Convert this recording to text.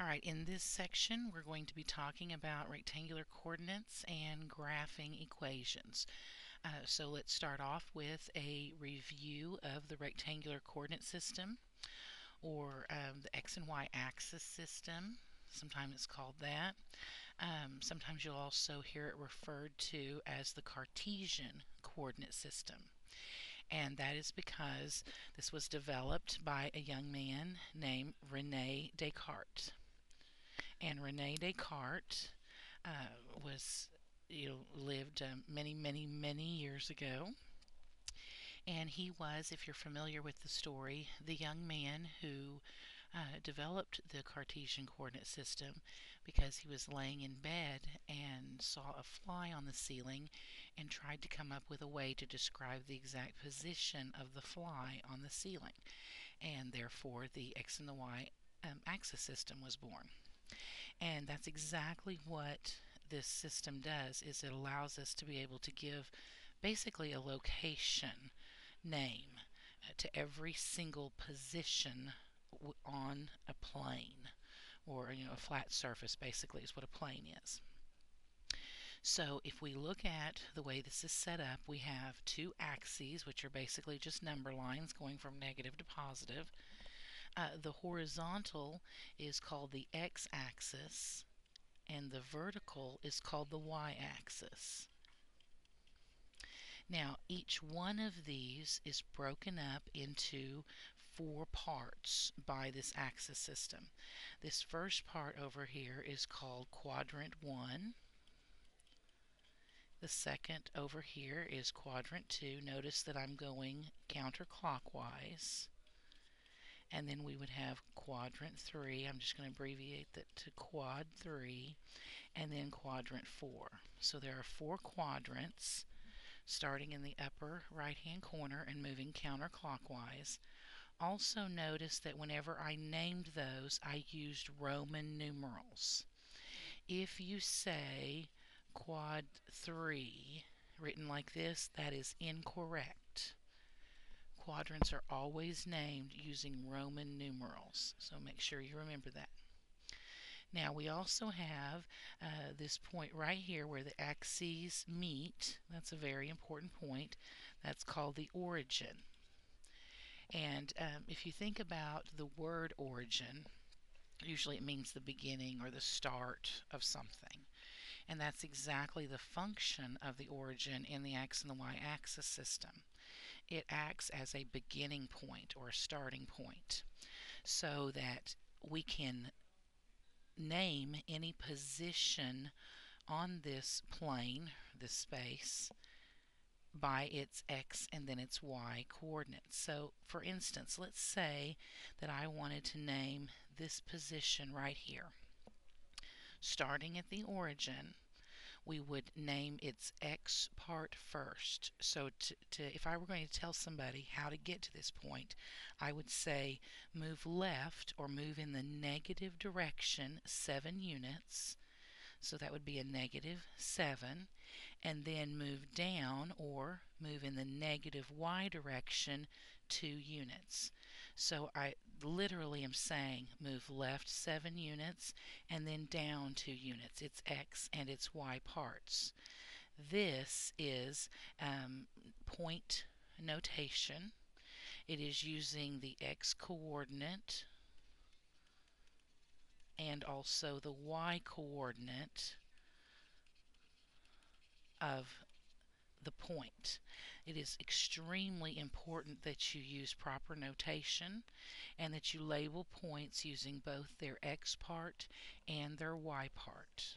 Alright, in this section we're going to be talking about rectangular coordinates and graphing equations. Uh, so let's start off with a review of the rectangular coordinate system or um, the x and y axis system. Sometimes it's called that. Um, sometimes you'll also hear it referred to as the Cartesian coordinate system and that is because this was developed by a young man named Rene Descartes and Rene Descartes uh, was you know lived uh, many many many years ago. And he was if you're familiar with the story the young man who uh, developed the Cartesian coordinate system because he was laying in bed and saw a fly on the ceiling and tried to come up with a way to describe the exact position of the fly on the ceiling. And therefore the x and the y um, axis system was born and that's exactly what this system does is it allows us to be able to give basically a location name uh, to every single position on a plane or you know a flat surface basically is what a plane is. So if we look at the way this is set up, we have two axes, which are basically just number lines going from negative to positive. Uh, the horizontal is called the x-axis and the vertical is called the y-axis. Now each one of these is broken up into four parts by this axis system. This first part over here is called quadrant 1. The second over here is quadrant 2. Notice that I'm going counterclockwise and then we would have quadrant 3. I'm just going to abbreviate that to quad 3, and then quadrant 4. So there are four quadrants starting in the upper right hand corner and moving counterclockwise. Also notice that whenever I named those, I used Roman numerals. If you say quad 3 written like this, that is incorrect quadrants are always named using Roman numerals, so make sure you remember that. Now we also have uh, this point right here where the axes meet. That's a very important point. That's called the origin. And um, if you think about the word origin, usually it means the beginning or the start of something. And that's exactly the function of the origin in the x and the y axis system. It acts as a beginning point or a starting point so that we can name any position on this plane, this space, by its x and then its y coordinates. So for instance, let's say that I wanted to name this position right here starting at the origin, we would name its x part first. So to, to, if I were going to tell somebody how to get to this point, I would say move left or move in the negative direction 7 units. So that would be a negative 7. And then move down or move in the negative y direction 2 units. So I literally am saying move left 7 units and then down 2 units. It's x and it's y parts. This is um, point notation. It is using the x coordinate and also the y coordinate of the point. It is extremely important that you use proper notation and that you label points using both their x part and their y part.